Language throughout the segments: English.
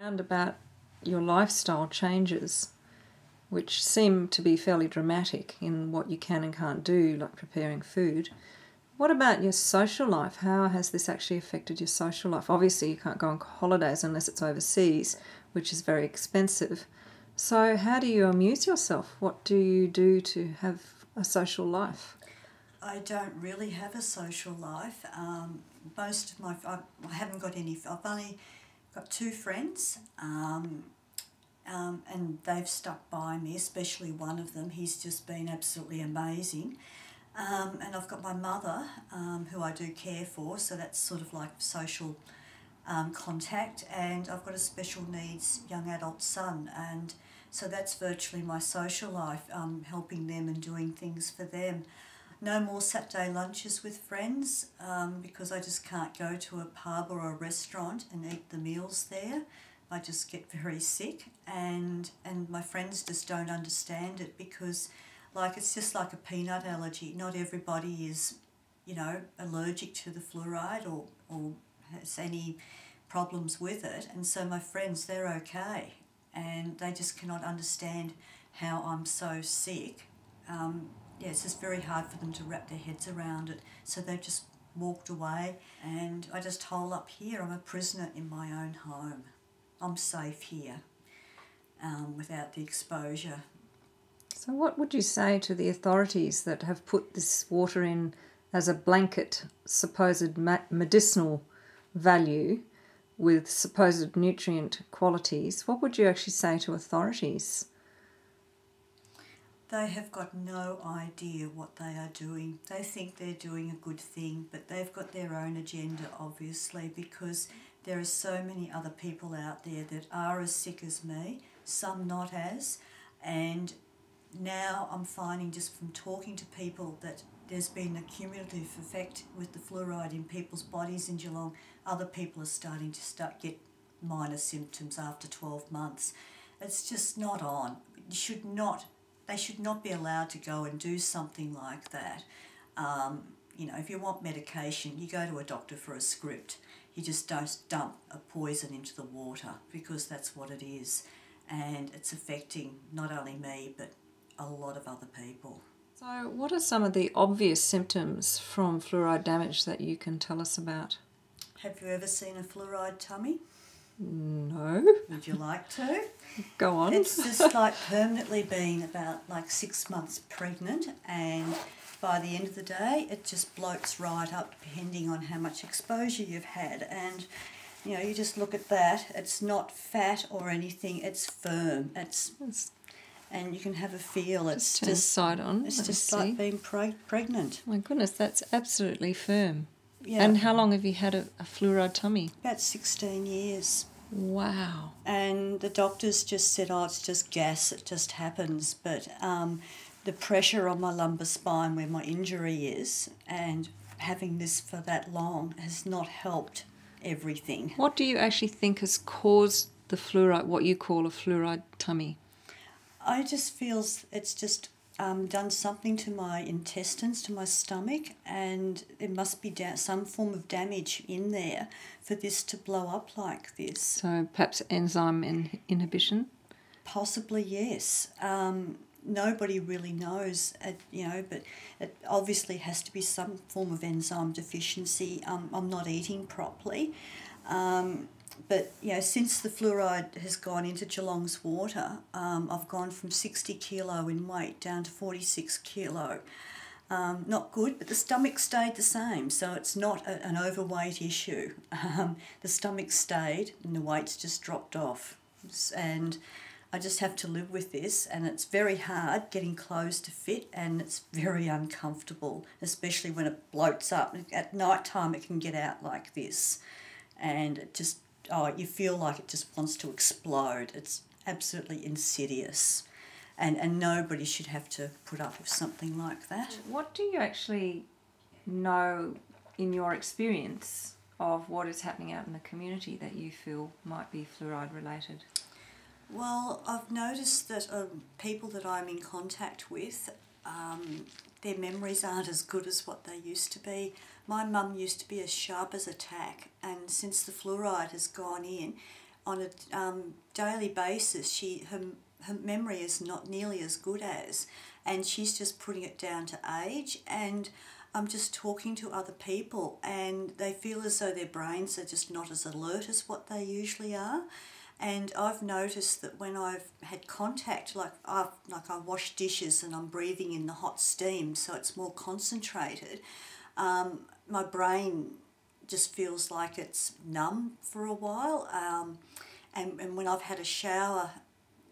And about your lifestyle changes, which seem to be fairly dramatic in what you can and can't do, like preparing food. What about your social life? How has this actually affected your social life? Obviously, you can't go on holidays unless it's overseas, which is very expensive. So, how do you amuse yourself? What do you do to have a social life? I don't really have a social life. Um, most of my, I, I haven't got any, I've only got two friends, um, um, and they've stuck by me, especially one of them. He's just been absolutely amazing. Um, and I've got my mother, um, who I do care for, so that's sort of like social um, contact. And I've got a special needs young adult son, and so that's virtually my social life, um, helping them and doing things for them. No more Saturday lunches with friends um, because I just can't go to a pub or a restaurant and eat the meals there. I just get very sick, and and my friends just don't understand it because, like, it's just like a peanut allergy. Not everybody is, you know, allergic to the fluoride or or has any problems with it, and so my friends they're okay, and they just cannot understand how I'm so sick. Um, yeah, it's just very hard for them to wrap their heads around it. So they've just walked away, and I just hole up here. I'm a prisoner in my own home. I'm safe here um, without the exposure. So, what would you say to the authorities that have put this water in as a blanket supposed medicinal value with supposed nutrient qualities? What would you actually say to authorities? They have got no idea what they are doing. They think they're doing a good thing, but they've got their own agenda, obviously, because there are so many other people out there that are as sick as me, some not as, and now I'm finding just from talking to people that there's been a cumulative effect with the fluoride in people's bodies in Geelong. Other people are starting to start get minor symptoms after 12 months. It's just not on. You should not they should not be allowed to go and do something like that. Um, you know, if you want medication, you go to a doctor for a script. You just don't dump a poison into the water because that's what it is. And it's affecting not only me, but a lot of other people. So, what are some of the obvious symptoms from fluoride damage that you can tell us about? Have you ever seen a fluoride tummy? No. Would you like to? Go on. It's just like permanently being about like six months pregnant, and by the end of the day, it just bloats right up depending on how much exposure you've had. And you know, you just look at that, it's not fat or anything, it's firm. It's, it's and you can have a feel. It's just, just side on. It's just like being pre- pregnant. My goodness, that's absolutely firm. Yeah. And how long have you had a, a fluoride tummy? About 16 years. Wow. And the doctors just said, oh, it's just gas, it just happens. But um, the pressure on my lumbar spine where my injury is and having this for that long has not helped everything. What do you actually think has caused the fluoride, what you call a fluoride tummy? I just feels it's just um, done something to my intestines, to my stomach, and there must be da- some form of damage in there for this to blow up like this. So perhaps enzyme in- inhibition? Possibly, yes. Um, nobody really knows, uh, you know, but it obviously has to be some form of enzyme deficiency. Um, I'm not eating properly. Um, but you know, since the fluoride has gone into Geelong's water, um, I've gone from 60 kilo in weight down to 46 kilo. Um, not good, but the stomach stayed the same, so it's not a, an overweight issue. Um, the stomach stayed and the weight's just dropped off. And I just have to live with this, and it's very hard getting clothes to fit, and it's very uncomfortable, especially when it bloats up. At night time, it can get out like this, and it just oh, you feel like it just wants to explode. It's absolutely insidious. And, and nobody should have to put up with something like that. What do you actually know in your experience of what is happening out in the community that you feel might be fluoride related? Well, I've noticed that uh, people that I'm in contact with, um, their memories aren't as good as what they used to be. My mum used to be as sharp as a tack, and since the fluoride has gone in, on a um, daily basis, she her, her memory is not nearly as good as, and she's just putting it down to age. And I'm just talking to other people, and they feel as though their brains are just not as alert as what they usually are. And I've noticed that when I've had contact, like I've like I wash dishes and I'm breathing in the hot steam, so it's more concentrated. Um, my brain just feels like it's numb for a while. Um, and, and when I've had a shower,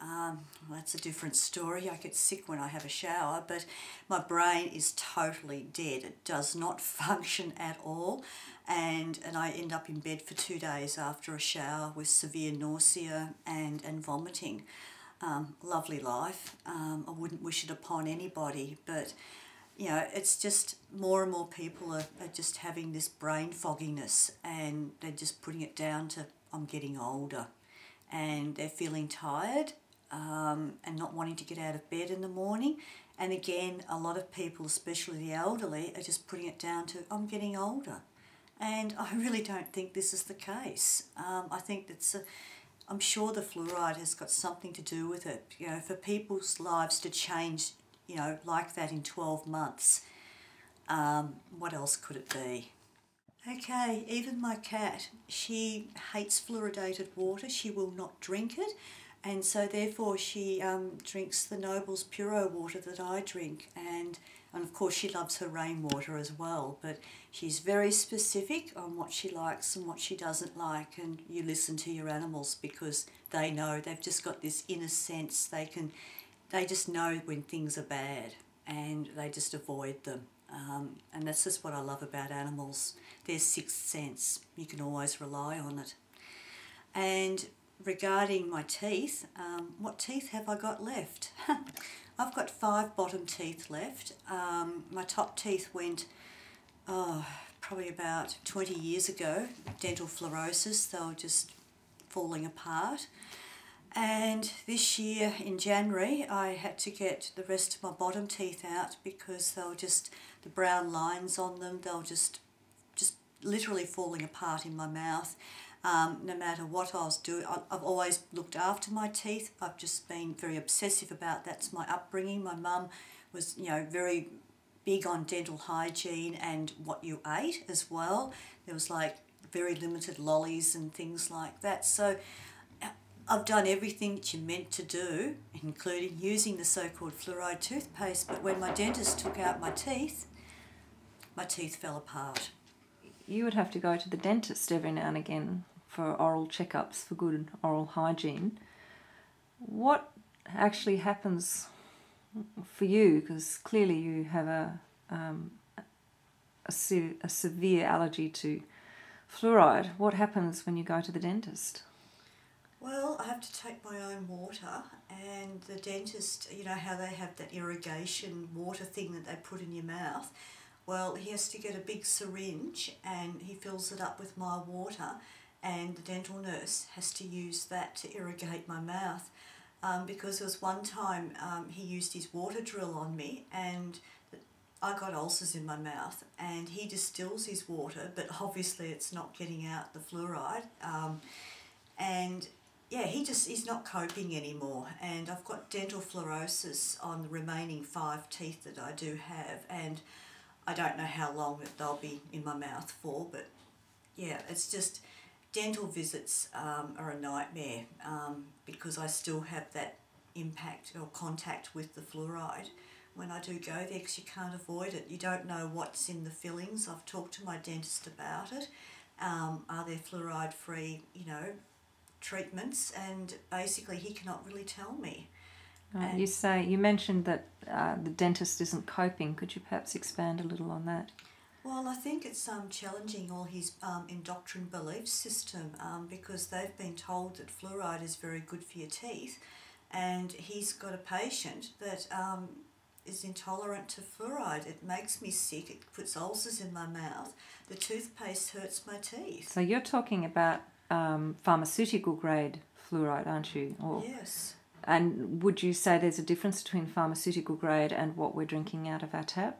um, well, that's a different story. I get sick when I have a shower, but my brain is totally dead. It does not function at all and and I end up in bed for two days after a shower with severe nausea and and vomiting. Um, lovely life. Um, I wouldn't wish it upon anybody, but you know, it's just more and more people are, are just having this brain fogginess and they're just putting it down to I'm getting older and they're feeling tired um, and not wanting to get out of bed in the morning. And again, a lot of people, especially the elderly, are just putting it down to I'm getting older. And I really don't think this is the case. Um, I think that's a, I'm sure the fluoride has got something to do with it. You know, for people's lives to change, you know, like that in 12 months, um, what else could it be? Okay, even my cat, she hates fluoridated water. She will not drink it. And so therefore she um, drinks the Noble's Puro water that I drink. And and of course, she loves her rainwater as well, but she's very specific on what she likes and what she doesn't like. And you listen to your animals because they know they've just got this inner sense. They can, they just know when things are bad and they just avoid them. Um, and that's just what I love about animals. Their sixth sense. You can always rely on it. And regarding my teeth, um, what teeth have I got left? I've got five bottom teeth left. Um, my top teeth went oh, probably about 20 years ago, dental fluorosis, they were just falling apart. And this year in January, I had to get the rest of my bottom teeth out because they were just, the brown lines on them, they were just, just literally falling apart in my mouth. Um, no matter what I was doing. I've always looked after my teeth. I've just been very obsessive about that's my upbringing. My mum was, you know, very big on dental hygiene and what you ate as well. There was like very limited lollies and things like that. So I've done everything that you're meant to do, including using the so-called fluoride toothpaste. But when my dentist took out my teeth, my teeth fell apart. You would have to go to the dentist every now and again for oral checkups for good oral hygiene. What actually happens for you? Because clearly you have a, um, a, se- a severe allergy to fluoride. What happens when you go to the dentist? Well, I have to take my own water, and the dentist, you know how they have that irrigation water thing that they put in your mouth. Well, he has to get a big syringe and he fills it up with my water and the dental nurse has to use that to irrigate my mouth. Um, because there was one time um, he used his water drill on me and I got ulcers in my mouth and he distills his water but obviously it's not getting out the fluoride um, and yeah he just he's not coping anymore and I've got dental fluorosis on the remaining five teeth that I do have and I don't know how long they'll be in my mouth for but yeah it's just dental visits um, are a nightmare um, because I still have that impact or contact with the fluoride when I do go there because you can't avoid it. You don't know what's in the fillings. I've talked to my dentist about it. Um, are there fluoride free, you know, treatments? And basically, he cannot really tell me. Uh, you say you mentioned that uh, the dentist isn't coping. Could you perhaps expand a little on that? Well, I think it's um, challenging all his um, indoctrined belief system um, because they've been told that fluoride is very good for your teeth, and he's got a patient that um, is intolerant to fluoride. It makes me sick. It puts ulcers in my mouth. The toothpaste hurts my teeth. So you're talking about um, pharmaceutical grade fluoride, aren't you? Or, yes. And would you say there's a difference between pharmaceutical grade and what we're drinking out of our tap?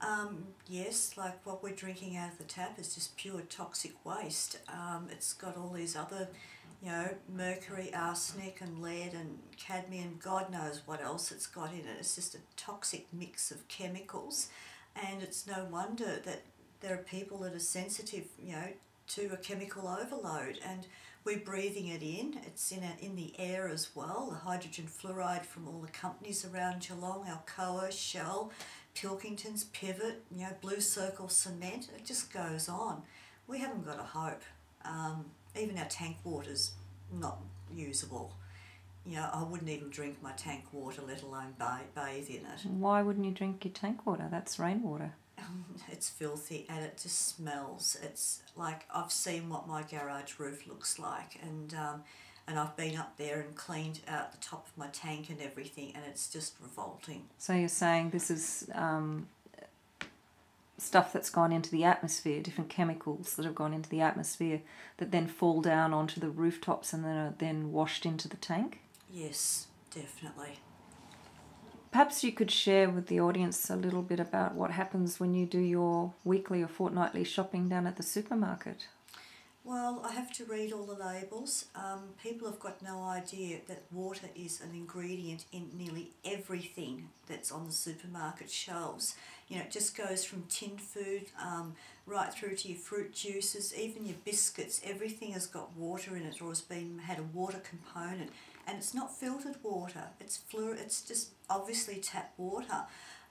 Um, yes, like what we're drinking out of the tap is just pure toxic waste. Um, it's got all these other, you know, mercury, arsenic, and lead, and cadmium. God knows what else it's got in it. It's just a toxic mix of chemicals, and it's no wonder that there are people that are sensitive, you know, to a chemical overload, and we're breathing it in. It's in a, in the air as well. The hydrogen fluoride from all the companies around Geelong, Alcoa, Shell, Pilkington's, Pivot, you know, Blue Circle Cement. It just goes on. We haven't got a hope. Um, even our tank water's not usable. You know, I wouldn't even drink my tank water, let alone bathe in it. Why wouldn't you drink your tank water? That's rainwater. it's filthy and it just smells. It's like I've seen what my garage roof looks like, and um, and I've been up there and cleaned out the top of my tank and everything, and it's just revolting. So you're saying this is um, stuff that's gone into the atmosphere, different chemicals that have gone into the atmosphere that then fall down onto the rooftops and then are then washed into the tank? Yes, definitely. Perhaps you could share with the audience a little bit about what happens when you do your weekly or fortnightly shopping down at the supermarket. Well, I have to read all the labels. Um, people have got no idea that water is an ingredient in nearly everything that's on the supermarket shelves. You know, it just goes from tin food um, right through to your fruit juices, even your biscuits. Everything has got water in it or has been had a water component, and it's not filtered water. It's fluor. It's just obviously tap water.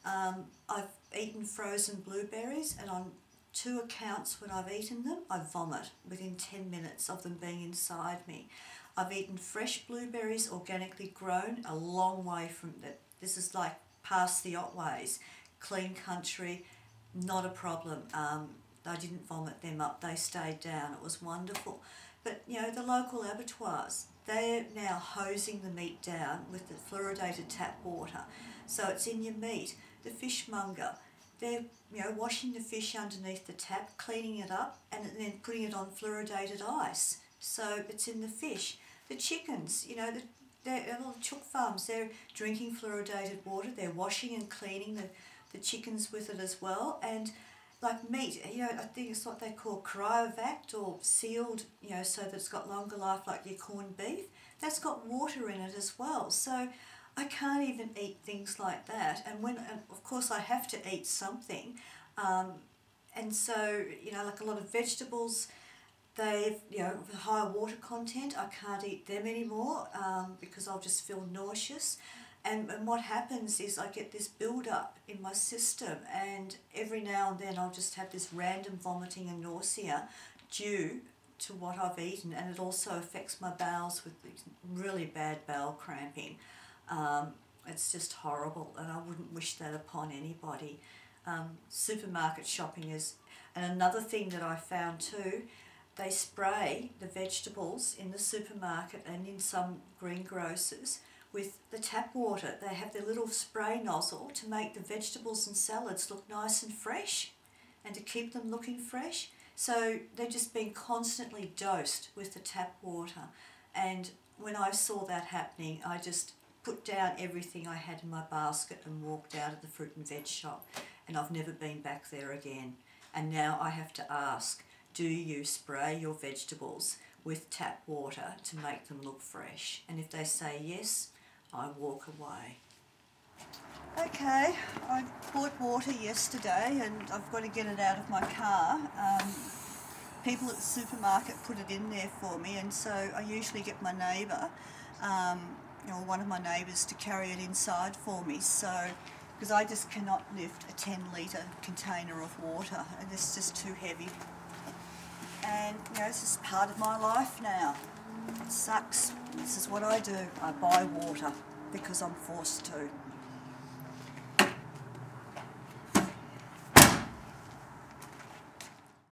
Um, I've eaten frozen blueberries, and on two accounts when I've eaten them, I vomit within 10 minutes of them being inside me. I've eaten fresh blueberries, organically grown, a long way from that. This is like past the Otways, clean country, not a problem. Um, I didn't vomit them up, they stayed down. It was wonderful. But you know, the local abattoirs, they're now hosing the meat down with the fluoridated tap water. So it's in your meat. The fishmonger, they're you know washing the fish underneath the tap, cleaning it up, and then putting it on fluoridated ice. So it's in the fish. The chickens, you know, the, they're little chook farms. They're drinking fluoridated water. They're washing and cleaning the, the chickens with it as well. And like meat, you know, I think it's what they call cryovac or sealed, you know, so that it's got longer life like your corned beef. That's got water in it as well. So I can't even eat things like that. And when, and of course, I have to eat something. Um, and so, you know, like a lot of vegetables, they've, you know, higher water content. I can't eat them anymore um, because I'll just feel nauseous. And, and what happens is I get this build up in my system, and every now and then I'll just have this random vomiting and nausea due to what I've eaten, and it also affects my bowels with really bad bowel cramping. Um, it's just horrible, and I wouldn't wish that upon anybody. Um, supermarket shopping is, and another thing that I found too, they spray the vegetables in the supermarket and in some greengrocers with the tap water. They have their little spray nozzle to make the vegetables and salads look nice and fresh and to keep them looking fresh. So they're just being constantly dosed with the tap water. And when I saw that happening, I just put down everything I had in my basket and walked out of the fruit and veg shop. And I've never been back there again. And now I have to ask, do you spray your vegetables with tap water to make them look fresh? And if they say yes, I walk away. Okay, I bought water yesterday and I've got to get it out of my car. Um, people at the supermarket put it in there for me and so I usually get my neighbour um, or one of my neighbours to carry it inside for me. So, because I just cannot lift a 10 litre container of water, and it's just too heavy. And you know, this is part of my life now. It sucks. This is what I do. I buy water because I'm forced to.